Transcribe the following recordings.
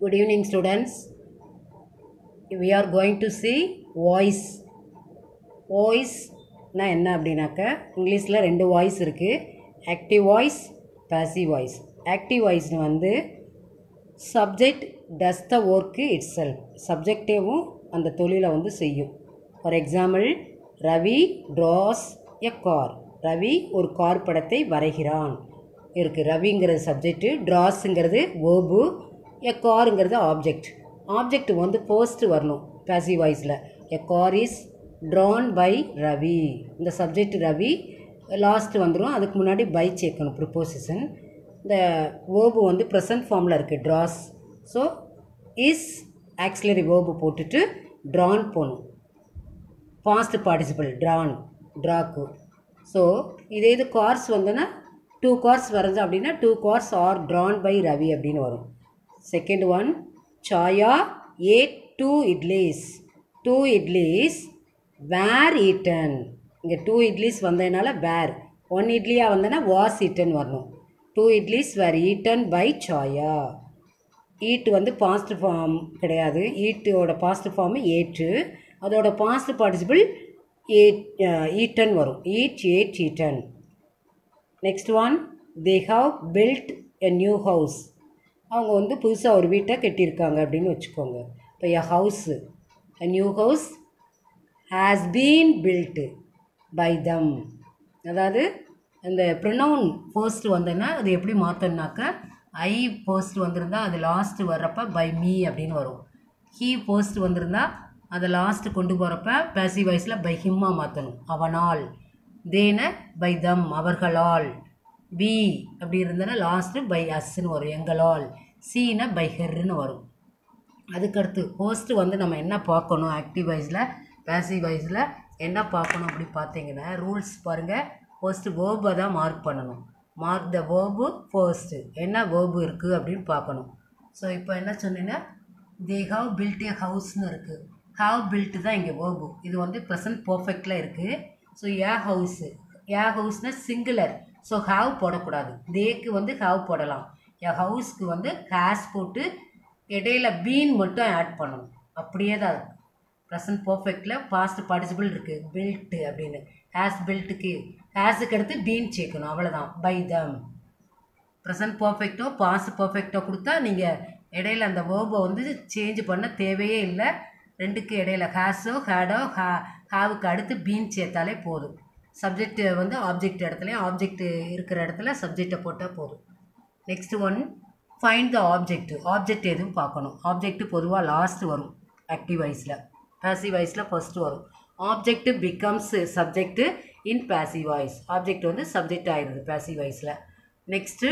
Good evening, students. We are going to see voice. வாய்ஸ்னால் என்ன அப்படின்னாக்க இங்கிலீஷில் ரெண்டு வாய்ஸ் இருக்குது active voice passive voice active வாய்ஸ்னு வந்து subject does the work itself சப்ஜெக்டேவும் அந்த தொழிலை வந்து செய்யும். For example Ravi draws a car Ravi ஒரு கார் படத்தை வரைகிறான். இருக்குது ரவிங்கிறது சப்ஜெக்ட்டு ட்ராஸுங்கிறது ஓபு எ காருங்கிறது ஆப்ஜெக்ட் ஆப்ஜெக்ட் வந்து ஃபர்ஸ்ட்டு வரணும் பேசிவ் வாய்ஸில் a car is drawn by Ravi இந்த சப்ஜெக்ட் ரவி லாஸ்ட் வந்துடும் அதுக்கு முன்னாடி பை சேர்க்கணும் ப்ரிப்போசிஷன் இந்த வேர்பு வந்து ப்ரெசன்ட் ஃபார்மில் இருக்குது draws so is auxiliary verb போட்டுட்டு ட்ரான் போகணும் பாஸ்ட் பார்ட்டிசிபிள் ட்ரான் ட்ராக்கு ஸோ இதே இது கார்ஸ் வந்தோன்னா டூ கார்ஸ் வரைஞ்சோம் அப்படின்னா two cars are drawn by Ravi அப்படின்னு வரும். Second one Chaya ate two idlis two idlis were eaten இங்கே டூ இட்லிஸ் வந்ததுனால வேர் ஒன் இட்லியாக வந்தேன்னா வாஸ் ஈட்டன் வரணும். Two idlis were eaten by Chaya eat வந்து பாஸ்ட் ஃபார்ம் கிடையாது. ஈட்டோட பாஸ்ட் ஃபார்ம் ஏற்று அதோட பாஸ்ட் பார்ட்டிசிபிள் ஏட் ஈட்டன் வரும். Eat ate eaten next one they have built a new house அவங்க வந்து புதுசாக ஒரு வீட்டை கட்டியிருக்காங்க அப்படின்னு வச்சுக்கோங்க. இப்போ a house a new house has been built by them அதாவது அந்த ப்ரொனவுன் ஃபர்ஸ்ட் வந்ததுன்னா அது எப்படி மாற்றணுனாக்க ஐ ஃபர்ஸ்ட் வந்திருந்தால் அது லாஸ்ட் வர்றப்ப பை மீ அப்படின்னு வரும். ஹீ ஃபர்ஸ்ட் வந்திருந்தா அதை லாஸ்ட்டு கொண்டு போகிறப்ப பேசி வாய்ஸில் பை ஹிம்மா மாற்றணும் அவனால். தேன பை தம் அவர்களால். பி அப்படி இருந்தனா லாஸ்ட்டு பை அஸ்ன்னு வரும். எங்களால். சீனா பை ஹெர்ன்னு வரும். அதுக்கடுத்து ஹோஸ்ட்டு வந்து நம்ம என்ன பார்க்கணும்? ஆக்டிவ் வைஸில் பேசிவ் வைஸில் என்ன பார்க்கணும் அப்படி பார்த்தீங்கன்னா ரூல்ஸ் பாருங்கள் ஃபர்ஸ்ட்டு வேர்பை தான் மார்க் பண்ணணும். மார்க் த வேர்பு ஃபர்ஸ்ட்டு என்ன வேர்பு இருக்குது அப்படின்னு பார்க்கணும். ஸோ இப்போ என்ன சொன்னீங்கன்னா தே ஹாவ் பில்ட் ஏ ஹவுஸ்னு இருக்குது ஹாவ் பில்ட்டு தான் இங்கே வேர்பு இது வந்து ப்ரெசன்ட் பர்ஃபெக்டில் இருக்குது ஸோ ஏ ஹவுஸு ஏ ஹவுஸ்னால் சிங்குலர் ஸோ ஹாவ் போடக்கூடாது. தேக்கு வந்து ஹாவ் போடலாம். என் ஹவுஸ்க்கு வந்து ஹேஸ் போட்டு இடையில பீன் மட்டும் ஆட் பண்ணணும். அப்படியே தான் இருக்கும். ப்ரெசன்ட் பர்ஃபெக்டில் பாஸ்ட் பார்ட்டிசிபிள் இருக்குது பில்ட்டு அப்படின்னு. ஹேஸ் பில்ட்டுக்கு ஹேஸுக்கு அடுத்து பீன் சேர்க்கணும். அவ்வளோதான் பை தம் ப்ரெசன்ட் பர்ஃபெக்டோ பாஸ்ட் பர்ஃபெக்டோ கொடுத்தா நீங்கள் இடையில அந்த வேர்பை வந்து சேஞ்ச் பண்ண தேவையே இல்லை. ரெண்டுக்கு இடையில ஹேஸோ ஹேடோ ஹா ஹாவுக்கு அடுத்து பீன் சேர்த்தாலே போதும். சப்ஜெக்ட் வந்து ஆப்ஜெக்ட் இடத்துலையும் ஆப்ஜெக்ட் இருக்கிற இடத்துல சப்ஜெக்டை போட்டால் போதும். Next one find the object object எதுவும் பார்க்கணும். ஆப்ஜெக்ட் பொதுவாக லாஸ்ட் வரும் ஆக்டிவ் வாய்ஸில் பேசிவ் வாய்ஸில் ஃபஸ்ட்டு வரும். Object becomes subject in passive voice object வந்து சப்ஜெக்ட் ஆயிடுது பேசிவ் வாய்ஸில் next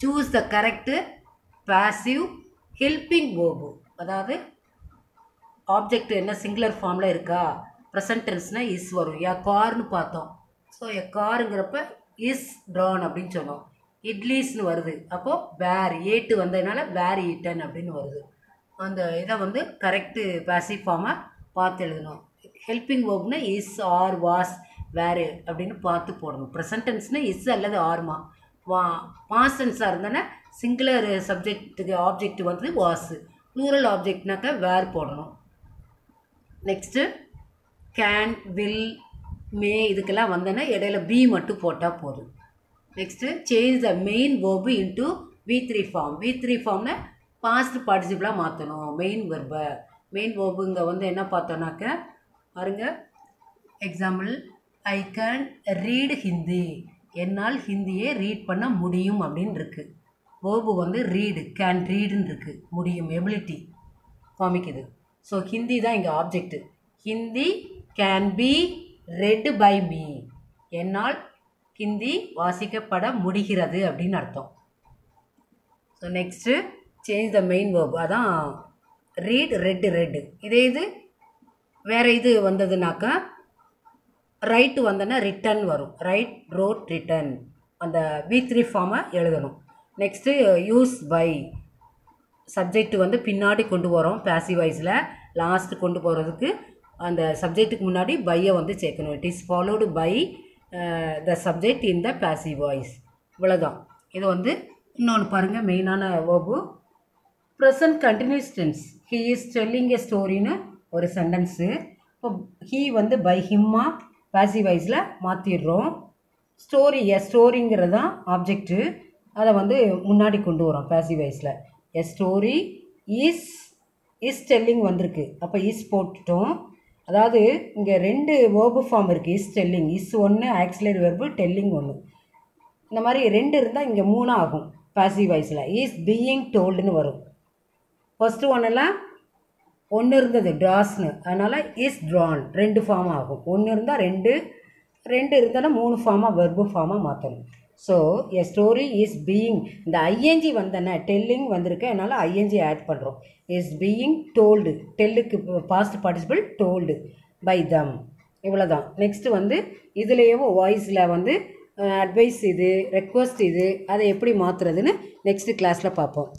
choose the correct passive helping verb அதாவது ஆப்ஜெக்ட் என்ன சிங்குலர் ஃபார்மில் இருக்கா? ப்ரெசன்ட் டென்ஸ்னால் இஸ் வரும். யா கார்னு பார்த்தோம். ஸோ எ காருங்கிறப்ப இஸ் ட்ரான் அப்படின்னு சொன்னோம் இட்லிஸ்னு வருது. அப்போது வேர் ஏட்டு வந்ததுனால வேர் ஈட்டன் e அப்படின்னு வருது. அந்த இதை வந்து கரெக்டு பேசிவ் ஃபார்மை பார்த்து எழுதணும். ஹெல்பிங் வேர்ப்னா இஸ் ஆர் வாஸ் வேறு அப்படின்னு பார்த்து போடணும். ப்ரெசன்டென்ஸ்னால் இஸ் அல்லது ஆர்மா வா பாஸ்டன்ஸாக இருந்தோன்னா சிங்குலர் சப்ஜெக்ட்டுக்கு ஆப்ஜெக்ட் வந்து வாஸு ப்ளூரல் ஆப்ஜெக்ட்னாக்கா வேர் போடணும். நெக்ஸ்ட்டு கேன் வில் மே இதுக்கெல்லாம் வந்தோன்னா இடையில பி மட்டும் போட்டால் போதும். Next change the main verb into V three form V three ஃபார்ம்னா past பார்ட்டிசிபிளாக மாற்றணும் மெயின் வெர்பை மெயின் வேர்பு வந்து என்ன பார்த்தோன்னாக்க பாருங்க. Example I can read Hindi என்னால் ஹிந்தியை ரீட் பண்ண முடியும் அப்படின்னு இருக்குது வேர்பு வந்து ரீடு கேன் ரீடுன்னு இருக்குது முடியும். எபிலிட்டி காமிக்குது. ஸோ ஹிந்தி தான் இங்கே object Hindi can be read by me என்னால் ஹிந்தி வாசிக்கப்பட முடிகிறது அப்படின்னு அர்த்தம். So next change the main verb அதான் ரீட் ரெட்டு ரெட்டு இதே இது வேறு இது வந்ததுனாக்கா ரைட்டு வந்தோன்னா ரிட்டன் வரும். ரைட் ரோட் ரிட்டன் அந்த வி த்ரீ ஃபார்மை எழுதணும். நெக்ஸ்ட்டு யூஸ் பை சப்ஜெக்ட் வந்து பின்னாடி கொண்டு வரோம் பேசிவ் வைஸில் லாஸ்ட் கொண்டு போகிறதுக்கு அந்த சப்ஜெக்ட்டுக்கு முன்னாடி பையை வந்து சேர்க்கணும். It is followed by the subject in the passive voice இவ்வளோதான் இது வந்து இன்னொன்று பாருங்கள் மெயினான verb present continuous tense he is telling a ஸ்டோரின்னு ஒரு சென்டென்ஸு இப்போ ஹீ வந்து பை ஹிம்மா பேசிவ் வாய்ஸில் மாற்றிடுறோம் ஸ்டோரி எ ஸ்டோரிங்கிறது தான் ஆப்ஜெக்ட்டு அதை வந்து முன்னாடி கொண்டு வரோம் பேசிவ் வாய்ஸில் a story is is telling வந்திருக்கு. அப்போ இஸ் போட்டுட்டோம். அதாவது இங்கே ரெண்டு வேர்பு ஃபார்ம் இருக்குது இஸ் டெல்லிங் இஸ் ஒன்று ஆக்சிலரி வெர்பு டெல்லிங் ஒன்று இந்த மாதிரி ரெண்டு இருந்தால் இங்கே மூணு ஆகும் பாசிவ் வாய்ஸில் இஸ் பீயிங் டோல்டுன்னு வரும். ஃபஸ்ட்டு ஒன்றெல்லாம் ஒன்று இருந்தது ட்ராஸ்னு அதனால் இஸ் ட்ரான் ரெண்டு ஃபார்ம் ஆகும். ஒன்று இருந்தால் ரெண்டு ரெண்டு இருந்தாலும் மூணு ஃபார்மாக வெர்பு ஃபார்மாக மாற்றணும் so a story is being இந்த ஐஎன்ஜி வந்தன டெல்லிங் வந்திருக்கு அதனால் ஐஎன்ஜி ஆட் பண்ணுறோம் is being told டெல்லுக்கு past participle told by them இவ்வளோதான் நெக்ஸ்ட்டு வந்து இதுலேயும் வாய்ஸில் வந்து அட்வைஸ் இது ரெக்வஸ்ட் இது அதை எப்படி மாற்றுறதுன்னு நெக்ஸ்ட்டு கிளாஸில் பார்ப்போம்.